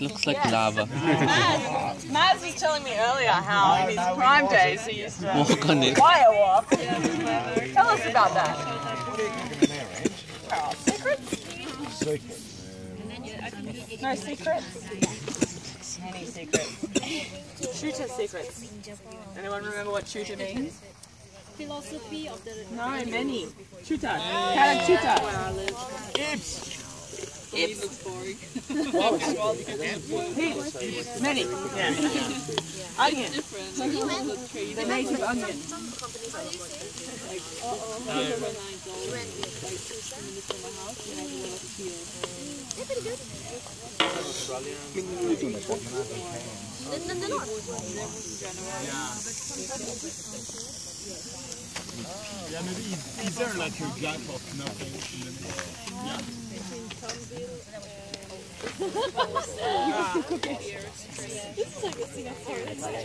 looks like lava. Maz, Maz was telling me earlier how in his prime days he used to Walk on it. fire walk. Tell us about that. Carl, secrets? No secrets? Any secrets? Shooter secrets. Anyone remember what Tjuta means? philosophy of the No, many. Tjuta. Kata Tjuta. Many. Yeah. Onion. The native onion. Men is, is there like a gap of nothing in the middle? Yeah.